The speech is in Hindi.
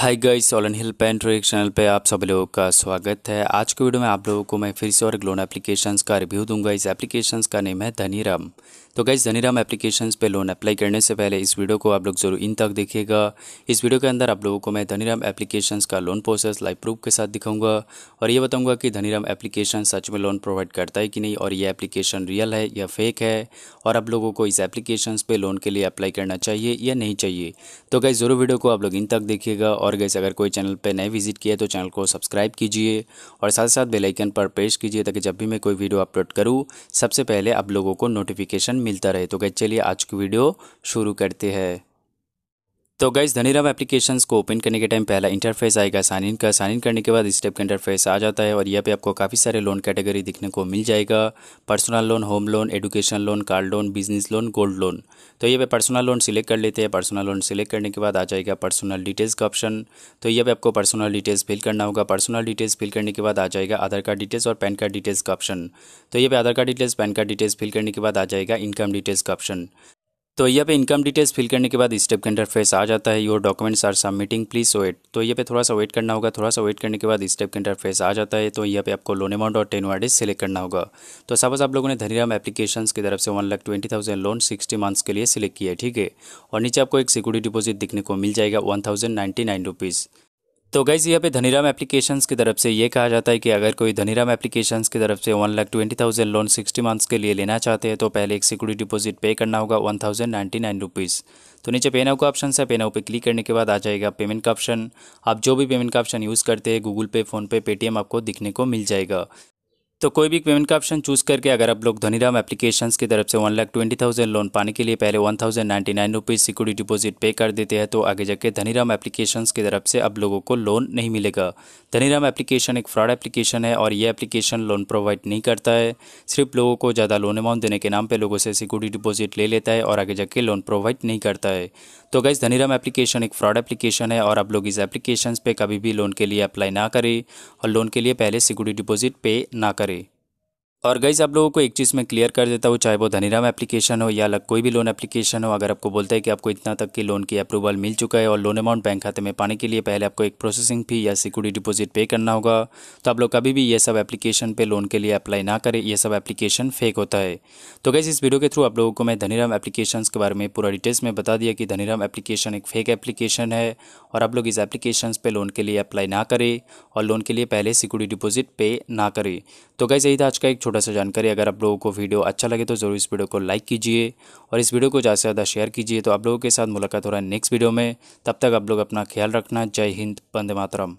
Hi guys Solan hill pen trick channel पे आप सभी लोगों का स्वागत है। आज के वीडियो में आप लोगों को मैं फिर से और एक लोन एप्लीकेशंस का रिव्यू दूँगा। इस एप्लीकेशंस का नेम है धनीराम। तो गाइस धनीराम एप्लीकेशंस पे लोन अप्लाई करने से पहले इस वीडियो को आप लोग ज़रूर इन तक देखिएगा। इस वीडियो के अंदर आप लोगों को मैं धनीराम एप्लीकेशंस का लोन प्रोसेस लाइव प्रूफ के साथ दिखाऊँगा और ये बताऊँगा कि धनीराम एप्लीकेशन सच में लोन प्रोवाइड करता है कि नहीं और ये एप्लीकेशन रियल है या फेक है और आप लोगों को इस एप्लीकेशन पे लोन के लिए अप्लाई करना चाहिए या नहीं चाहिए। तो गाइज़ ज़रूर वीडियो को आप लोग इन तक देखिएगा और गैस अगर कोई चैनल पर नए विज़िट किया तो चैनल को सब्सक्राइब कीजिए और साथ साथ बेलाइकन पर प्रेस कीजिए ताकि जब भी मैं कोई वीडियो अपलोड करूँ, सबसे पहले आप लोगों को नोटिफिकेशन मिलता रहे। तो गए चलिए आज की वीडियो शुरू करते हैं। तो गाइज़ धनीराम एप्लीकेशंस को ओपन करने के टाइम पहला इंटरफेस आएगा साइन इन का। साइन इन करने के बाद स्टेप का इंटरफेस आ जाता है और यहाँ पे आपको काफ़ी सारे लोन कैटेगरी दिखने को मिल जाएगा। Personal loan home loan education loan car loan business loan gold loan तो ये पे पर्सनल लोन सिलेक्ट कर लेते हैं। पर्सनल लोन सिलेक्ट करने के बाद आ जाएगा पर्सनल डिटेल्स का ऑप्शन तो ये पे आपको पर्सनल डिटेल्स फिल करना होगा। पर्सनल डिटेल्स फिल करने के बाद आ जाएगा आधार कार्ड डिटेल्स और पैन कार्ड डिटेल्स का ऑप्शन तो ये पे Aadhaar card details PAN card details fill करने के बाद आ जाएगा इनकम डिटेल्स का ऑप्शन तो यहाँ पे इनकम डिटेल्स फिल करने के बाद स्टेप के अंडर फेस आ जाता है। Your documents are submitting please wait तो ये पे थोड़ा सा वेट करना होगा। थोड़ा सा वेट करने के बाद स्टेप के अंडर फेस आ जाता है। तो यहाँ पे आपको लोन अमाउंट और टेन वार्डेज सेलेक्ट करना होगा। तो सपोज़ आप लोगों ने धनीराम एप्लीकेशन की तरफ़ से one lakh twenty thousand loan sixty months के लिए सिलेक्ट किया है, ठीक है? और नीचे आपको एक सिक्योरिटी डिपॉजिट दिखने को मिल जाएगा one thousand ninety nine rupees तो गाइज़ यहाँ पे धनीराम एप्लीकेशंस की तरफ़ से ये कहा जाता है कि अगर कोई धनीराम एप्लीकेशंस की तरफ़ से one lakh twenty thousand loan sixty months के लिए लेना चाहते हैं तो पहले एक सिक्योरिटी डिपॉजिट पे करना होगा one thousand ninety nine rupees तो नीचे पेनाओ का ऑप्शन है पेनाओ पे क्लिक करने के बाद आ जाएगा पेमेंट का ऑप्शन आप जो भी पेमेंट का ऑप्शन यूज़ करते हैं गूगल पे फ़ोनपे पेटीएम आपको दिखने को मिल जाएगा. तो कोई भी पेमेंट का ऑप्शन चूज़ करके अगर आप लोग धनीराम एप्लीकेशंस की तरफ़ से one lakh twenty thousand loan पाने के लिए पहले one thousand ninety nine rupees security deposit पे कर देते हैं तो आगे जाके धनीराम एप्लीकेशंस की तरफ़ से अब लोगों को लोन नहीं मिलेगा। धनीराम एप्लीकेशन एक फ्रॉड एप्लीकेशन है और ये एप्लीकेशन लोन प्रोवाइड नहीं करता है। सिर्फ़ लोगों को ज़्यादा लोन अमाउंट देने के नाम पर लोगों से सिक्योरिटी डिपॉजिट ले लेता है और आगे जाके लोन प्रोवाइड नहीं करता है। तो गाइज़ धनीराम एप्लीकेशन एक फ्रॉड एप्लीकेशन है और आप लोग इस एप्लीकेशन पर कभी भी लोन के लिए अप्लाई ना करें और लोन के लिए पहले सिक्योरिटी डिपॉजिट पे ना करें। और गाइज़ आप लोगों को एक चीज़ मैं क्लियर कर देता हूँ, चाहे वो धनीराम एप्लीकेशन हो या अलग कोई भी लोन एप्लीकेशन हो, अगर आपको बोलता है कि आपको इतना तक की लोन की अप्रूवल मिल चुका है और लोन अमाउंट बैंक खाते में पाने के लिए पहले आपको एक प्रोसेसिंग फ़ी या सिक्योरिटी डिपॉजिट पे करना होगा तो आप लोग कभी भी ये सब एप्लीकेशन पर लोन के लिए अप्लाई ना करें, ये सब एप्लीकेशन फेक होता है। तो गाइज़ इस वीडियो के थ्रू आप लोगों को मैं धनीराम एप्लीकेशन के बारे में पूरा डिटेल्स में बता दिया कि धनीराम एप्लीकेशन एक फेक एप्लीकेशन है और आप लोग इस एप्लीकेशन पर लोन के लिए अप्लाई ना करें और लोन के लिए पहले सिक्योरिटी डिपॉजिट पे ना करें। तो गाइज़ यही था आज का एक छोटा सा जानकारी, अगर आप लोगों को वीडियो अच्छा लगे तो ज़रूर इस वीडियो को लाइक कीजिए और इस वीडियो को ज़्यादा से ज़्यादा शेयर कीजिए। तो आप लोगों के साथ मुलाकात हो रहा है नेक्स्ट वीडियो में। तब तक आप लोग अपना ख्याल रखना। जय हिंद बंदे मातरम।